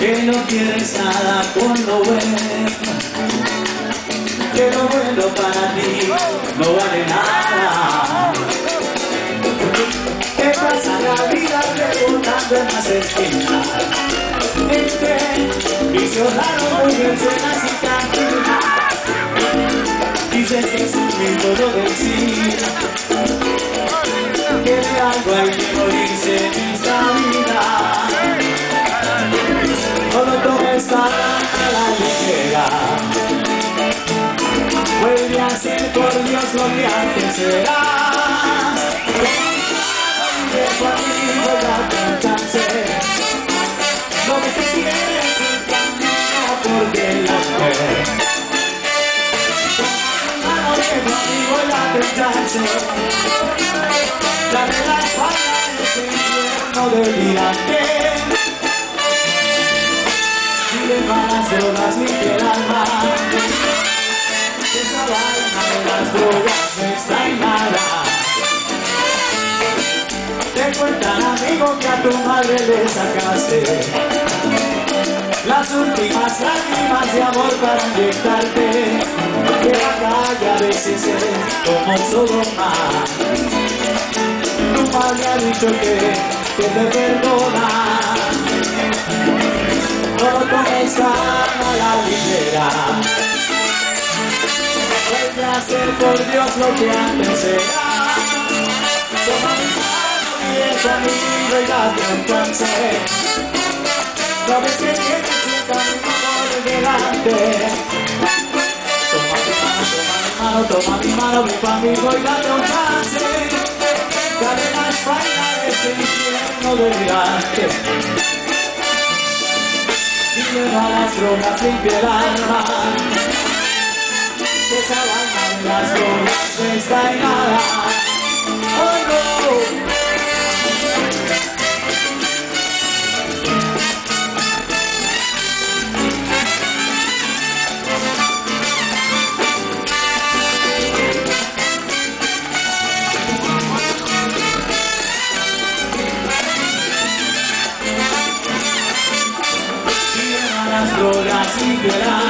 que no quieres nada con lo bueno, que lo bueno para ti no vale nada. ¿Qué pasa la vida preguntando en las esquinas? Entre vicios raros, mujeres y cantinas. Dices que es un mito decir, que de algo hay que morirse A por Dios lo que antes eras. De tu amigo date un chance. No ves que tienes el camino por delante. Mano de tu amigo y date un chance. Dale la espalda a ese infierno delirante. No está. Te cuentan amigo que a tu madre le sacaste las últimas lágrimas de amor para inyectarte. Que la calle a veces es como Sodoma. Tu madre ha dicho que, te perdona. No tomes a la. Ser por Dios lo que antes era. Toma mi mano es amigo y date un chance. Ves que tienes el camino por delante. Toma mi mano, toma mi mano, mi amigo y date un chance. Espalda a ese infierno delirante. Dile a las drogas limpia el alma esa de las drogas no está en nada Oh no las drogas y el